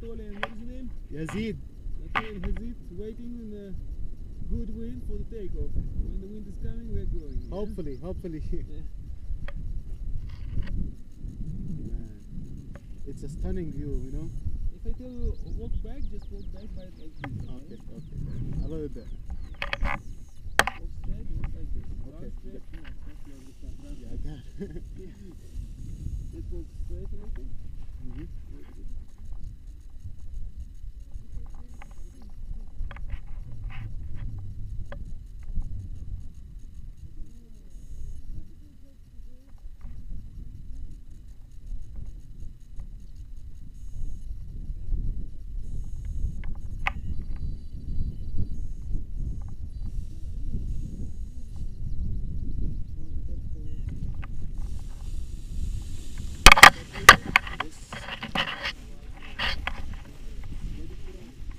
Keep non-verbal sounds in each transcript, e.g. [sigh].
What is his name? Yazid. Anatole Hazit waiting in a good wind for the takeoff. When the wind is coming, we're going. yeah? Hopefully, hopefully. [laughs] Yeah. It's a stunning view, you know. If I tell you walk back, just walk back by like this. Okay, okay. A little bit. Walk straight, walk like this. Okay, Down straight, no, not like this. down, down. Yeah, I got it. Let's walk straight a little. Mhm. Very good.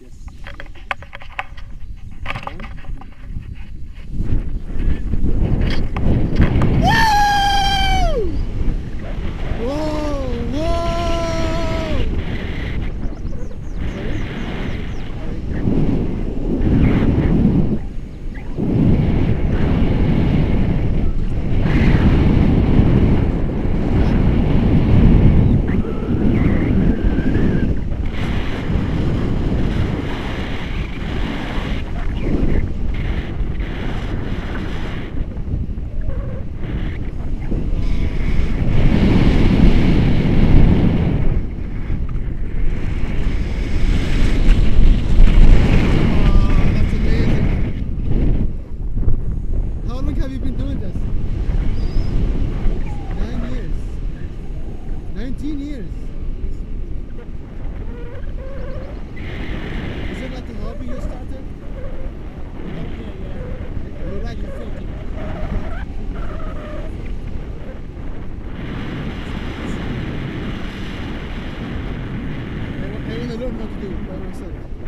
Yes. One. Whoa! Whoa! Oh, that's amazing. How long have you been doing this? Nine years. Nineteen years. Is it like a hobby you started? You like the film? I wa- I want to learn how to do it by myself.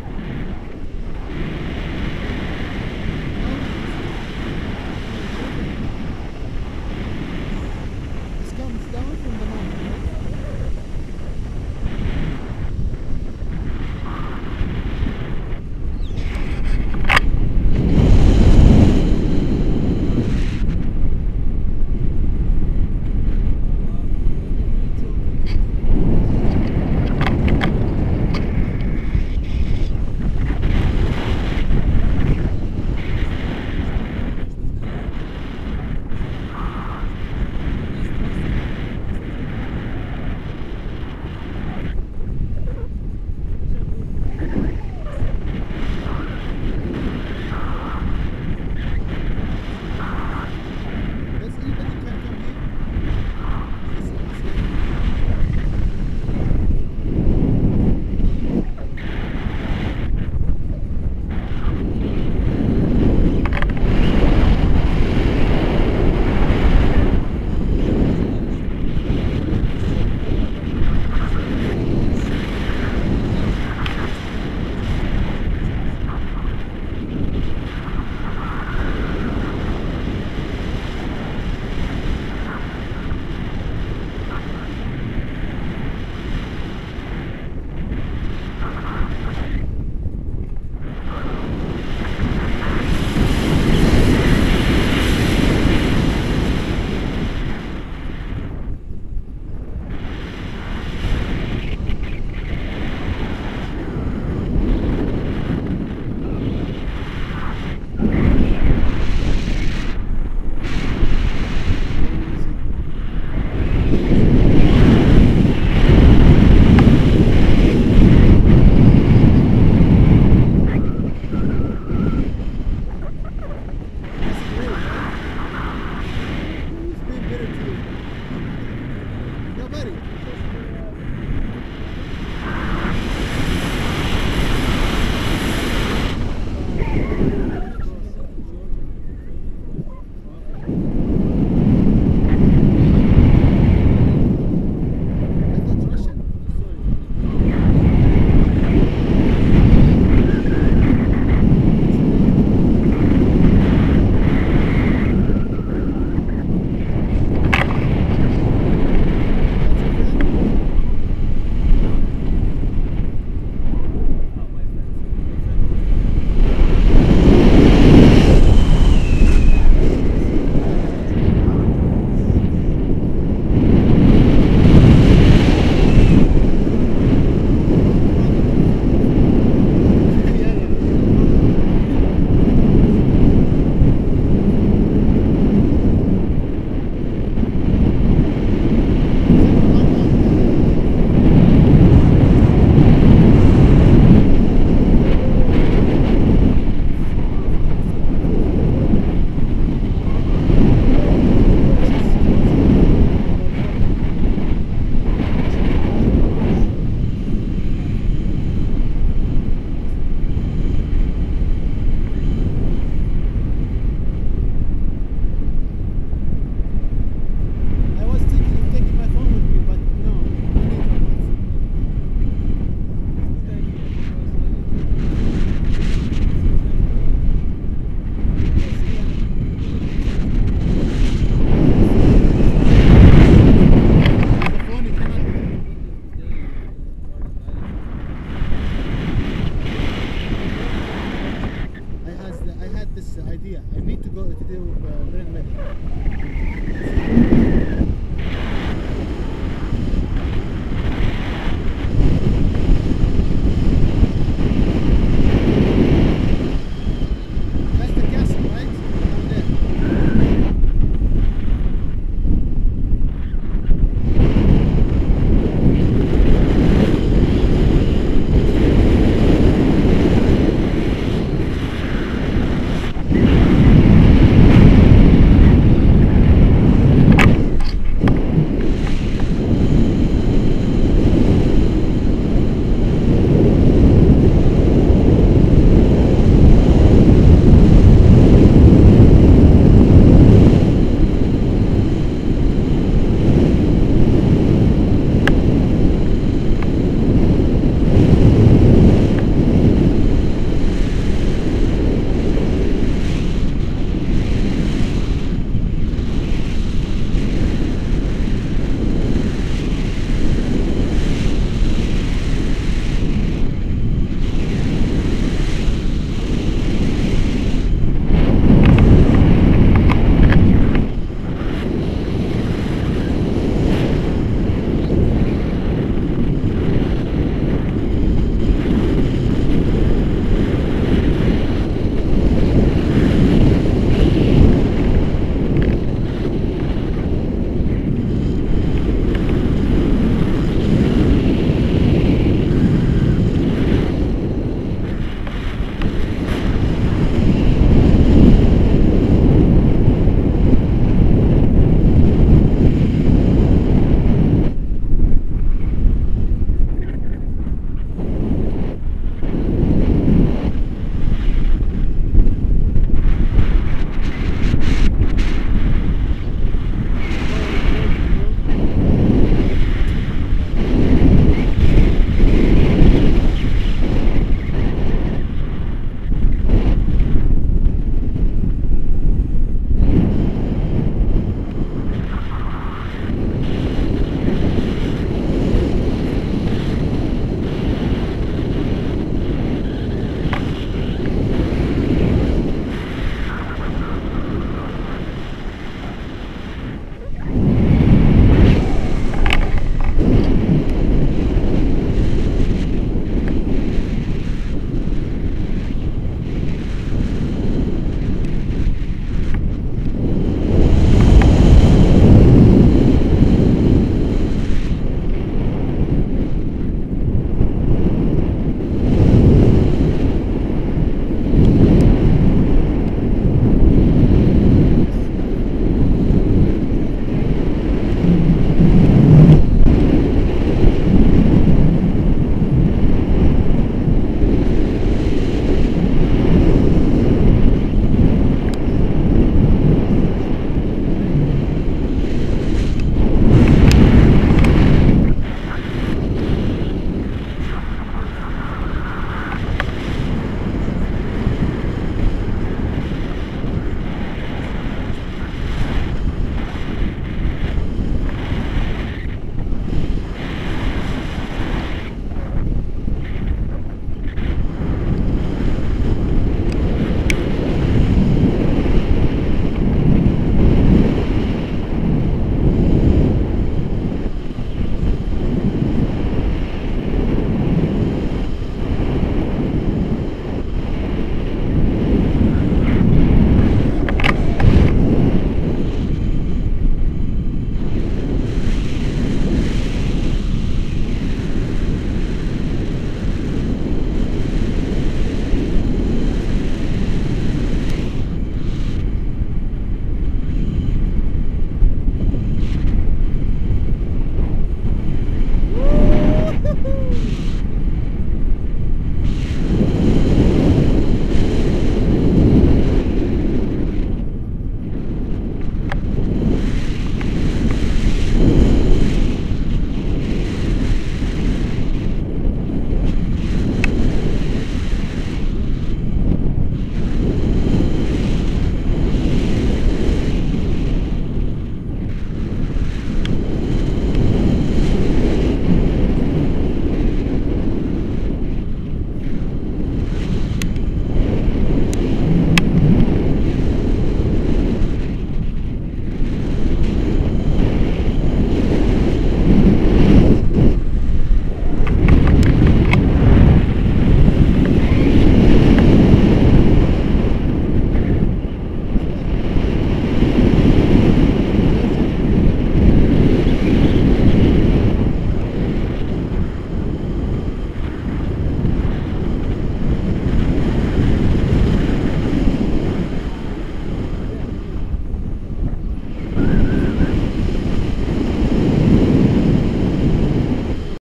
need to go to do uh,